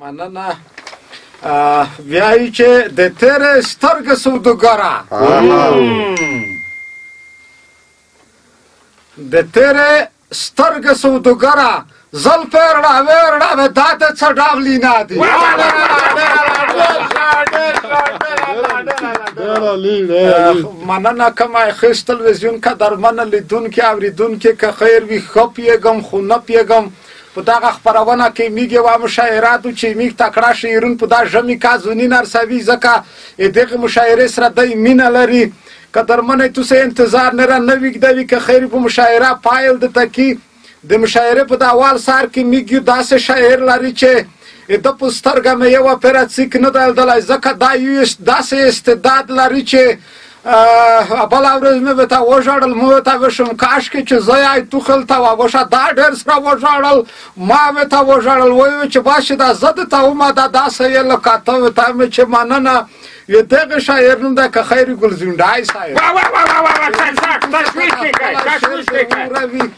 مننه ویایي چې د تیرې سترګې سوداګره د تیرې سترګې سوداګره زلفې رڼاوې رڼاوې دا د څه ډول نه دي مننه کوم خښ تلویزیون که درمنه لیدونکي اورېدونکي که خیر وي ښه پیږم خو نه پیږم په دغه خپرونه کښې میږ یوه مشاعره دو چې میږ تکړه شعرون په دا ژمی کا زونی نرسوی ځکه ئې دغې مشاعرې سره دئ مینه لری قدرمنې توسې انتظار نه را نه ویږدوی که خیر په مشاعره پایل د تکی د مشاعرې په دا وال سار کښې میږ یو داسې شاعر لری چې ئې د په سترګه مې یوه پیره څیک نه دلدلی ځکه دا یو داسې استعداد لری چې بل ورځ مې ورته وژړل مو ورته وشم کاشکې چې زه یې توخل ته واوښه دا ډېر سره وژړل ما ورته وژړل وایي چې باسي دا زه د ته ومه دا داسې یې لکه ته ورته مې چې مننه یې دغه شاعر نوم دی که خیر ګلزونډای صاحب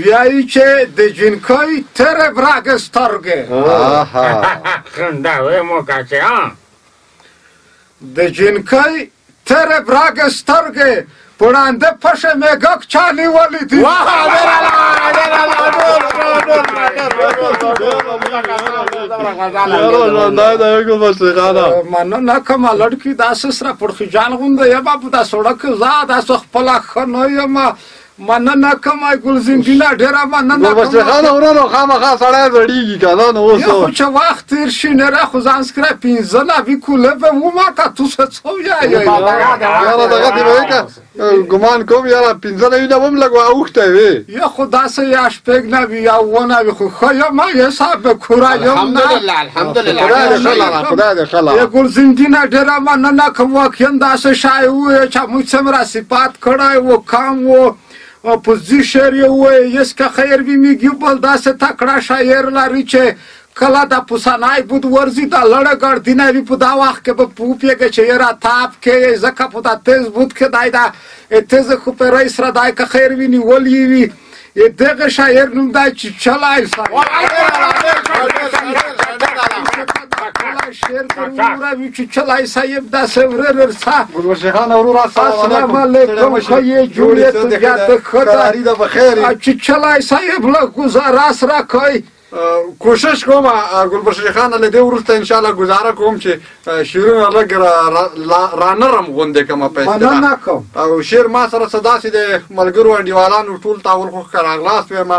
ویایي چې د جینکۍ تر برګ سترګې خندا وې مو کاچې د جینکۍ تر برګ سترګې پړانده پښه مې ګک چا نیولې دي واه مننه کوم لړکی دا سره پړخي جان غوند یا با په دا سړک زا دا خپل خنو یم مننه کوم ګل زندینا ډیره مننه کوم بس خان ورونو خامخا سړی زړیږي کنه نو اوس یو چې وخت تیر شي نه را خو ځان سره پینځه لا وی کوله به و ما ته تو څه څو یا یا یاره دغه دی وای کا ګمان کوم یاره پنځه نوي نه هم لګوا اوښتی وي یا خو داسې یا شپږ نوي یا اووه نوي خو ښه یم حساب د کورا یم نه خدای دې ښه لاره ګل زندګي نه ډېره مننه کوم واقعا داسې شای ووایه چې موږ څومره صفات کړی و کم و په ځي شعر یې ووایه یسکه خیر وي میږي بل داسې تکړه شاعر لري چې کله د پوسنای بود ورځي د لړه ګړدی نه وي په دا وخت کې به پوپیږي چې یې را تاپ کې یې ځکه په دا تیز بود کې دای دا تیز خو په رئیس را دای که خیر وي نیول یې وي یې دغه شاعر نوم دا چې چلای شعر ضرور وی چې چلای صاحب دا سوره رسا ګلوشه خان ورور السلام علیکم خو یې جوړې ته یاد خدای د بخیر چې چلای صاحب له گزارا سره کوي کوشش کوم ګلبشري خان له دې وروسته ان شاء الله گزاره کوم چې شیرونه لګ رانرم غوندې کوم په اصطلاح او شیر ما سره صدا سي د ملګرو انډیوالانو ټول تاول خو کراغلاس ویم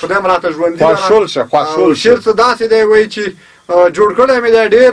خدای مراته ژوند دي خوشول شه خوشول شیر صدا سي دی وای چې جوړ کړی مې دی ډیر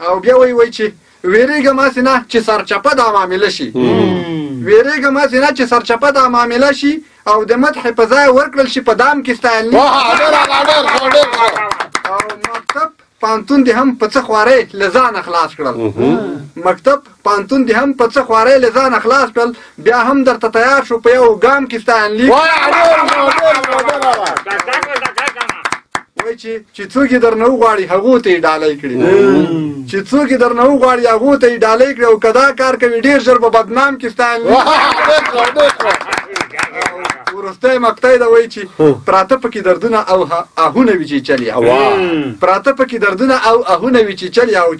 او بیا وایی وایی چی ویریږم هسی نه چی سرچپه دا معامله شی ویریږم هسی نه چی سرچپه دا معامله شی او د مدح په ځای ورکړل شی په دام کی ستایل نی او مکتب پانتون دی هم په څه خوارې له ځانه خلاص کړل مکتب پوهنتون دې هم په څه خوارۍ له ځانه خلاص کړل، بیا هم درته تیار شو په یو ګام کې ستاینلیک وایي چې چې څوک یې درنه وغواړي هغو ته یې ډالۍ کړي چې څوک یې درنه وغواړي هغو ته یې ډالۍ کړي او که دا کار کوي ډېر ژر به بدنام کې ستاینلیک وروستی مقطع دا وایي چې پراته پکې دردونه او اهونه وي چې چلیا پراته پکې دردونه او اهونه وي چې چلیا او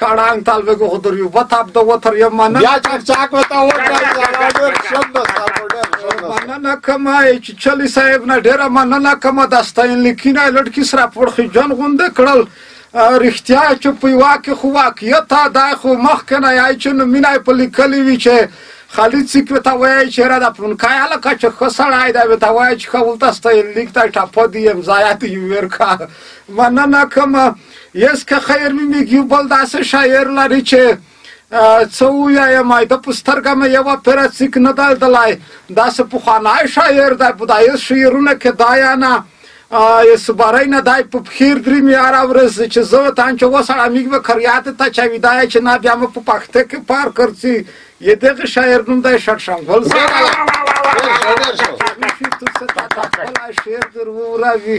کړنګ تال به کو در یو بت اپ د وتر یم من بیا چک چک وتا و ډیر شند سر ډیر شند مننه کما چې چلی صاحب نه ډیر مننه کما د ستاین لیکینه لټکی سره پړخ جن غوند کړل رښتیا چې په واکه خو واقعیت دا خو مخ کنه یای چې نو مینای په لیکلی وی چې خالد سیک وتا وای چې را د پونکای علاقه چې خسړای دا وتا وای چې خپل تاسو ته لیک ته ټاپو دی امضایات یو ورکا مننه کما یس که خیر می میگی بل داسې شاعر لري چې څه ووایم د په سترګه مې یو پرڅیک نه دی لیدلی داسې پخوانی شاعر دی بودایس شعرونه کې دا یا نه سبارای نه دای په پخیر درې میار ورځ چې زه تان چې وسړه میګ به کریات ته چا ودای چې نه بیا مې په پخته کې پار کرڅي یې دغه شاعر نوم دی شړ شم ګل زه شعر درو راوي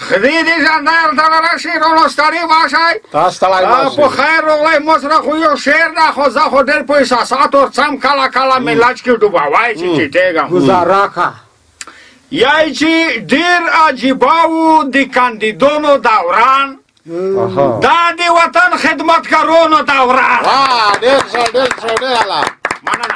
خدای دې ژندار ته ورشي رونو ستړي ماشای تاسو ستړي ماشي په خیر راغلی مو سره خو یو شعر ده خو زه خو ډېر په احساسات ورڅم کله کله مې لچ کې ډوبوای چې ټیټېږم ګزاره کا یای چې ډېر عجیبه وو د کاندیدونو دوران دا د وطن خدمتګارونو دوران ډېر ښه ډېر ښه ډېر مننه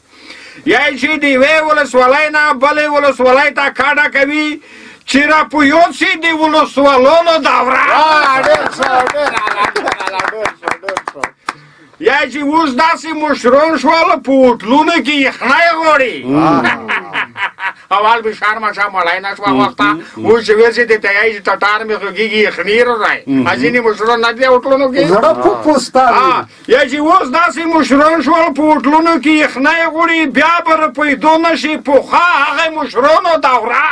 یا چې د یوې ولسوالۍ نه بلې ولسوالۍ ته کډه کوي چې راپویو شي د ولسوالونو دوره یا چې اوس داسې مشرون شول په هوټلونو کې یخنۍ غواړي اول به شرم شم مړای نشو وخته و چې ورسې ته تیای چې تټار مې خوږیږي یخنی راځي ځینې مشران نه دی هوټلونو کې زړه په پوستا یا چې اوس داسې مشران شول په هوټلونو کې یخنۍ غوړي بیا به رپېدو نه شي پخوا هغه مشرانو دوره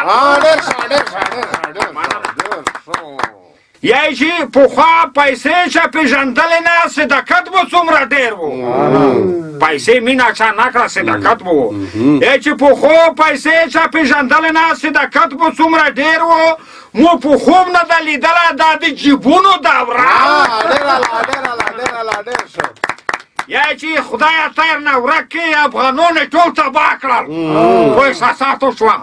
یا چې پخوا پیسې چا پېژندلې نه صداقت به څومره ډېر و پیسې مینا چا نه کړه صداقت به و یا چې پخوا پیسې چا پېژندلې نه صداقت به څومره ډېر و مو په خوب نه ده لیدله دا د جیبونو دوره یا چې خدای تیر نه ورک کې افغانان ټول تباه کړل خو احساسات وشوه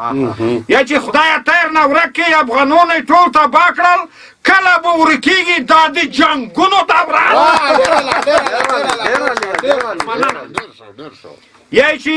یا چې خدای تیر نه ورک کې افغانان ټول تباه کړل کله به ورکیږي دا د جنګونو دوره یا چې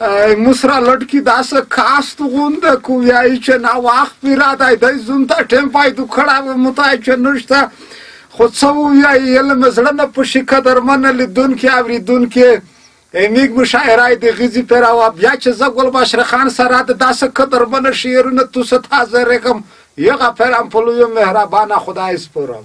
مصر لټ کی داس کاست غوند کو یای چې نا واخ پیرا دای دای زون تا ټیم پای دو کړه و متای چې نشته خو څو یای علم زړه نه پشي قدر من لیدون کې اوریدون کې میګ مشاعره د غزي پیراوا بیا چې زه ګل بشر خان سره د داس قدر من شعرونه تو ست حاضر رقم یغه پیرام پلو مهربانه خدای سپورم